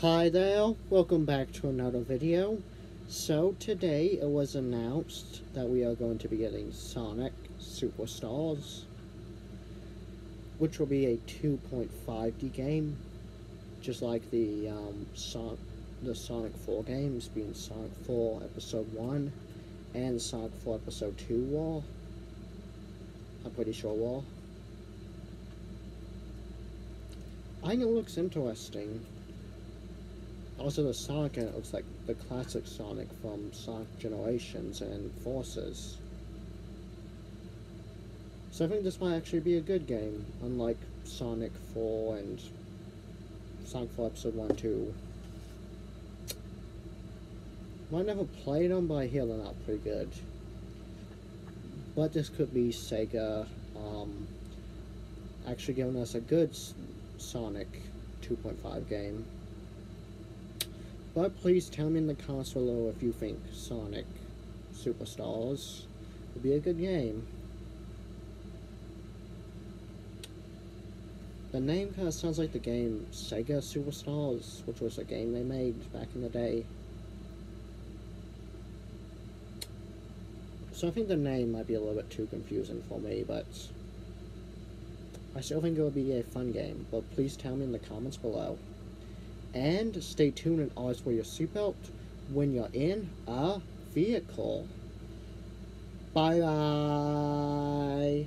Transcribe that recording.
Hi there, welcome back to another video. So today it was announced that we are going to be getting Sonic Superstars, which will be a 2.5D game, just like the um, Son the Sonic 4 games, being Sonic 4 Episode 1 and Sonic 4 Episode 2 War. I'm pretty sure War. I think it looks interesting. Also, the Sonic in it looks like the classic Sonic from Sonic Generations and Forces. So I think this might actually be a good game, unlike Sonic 4 and Sonic 4 Episode 1 2. I never played them, but I hear they're not pretty good. But this could be Sega um, actually giving us a good Sonic 2.5 game. But please tell me in the comments below if you think Sonic Superstars would be a good game. The name kind of sounds like the game Sega Superstars, which was a game they made back in the day. So I think the name might be a little bit too confusing for me, but I still think it would be a fun game. But please tell me in the comments below and stay tuned and always wear your seatbelt when you're in a vehicle. Bye bye.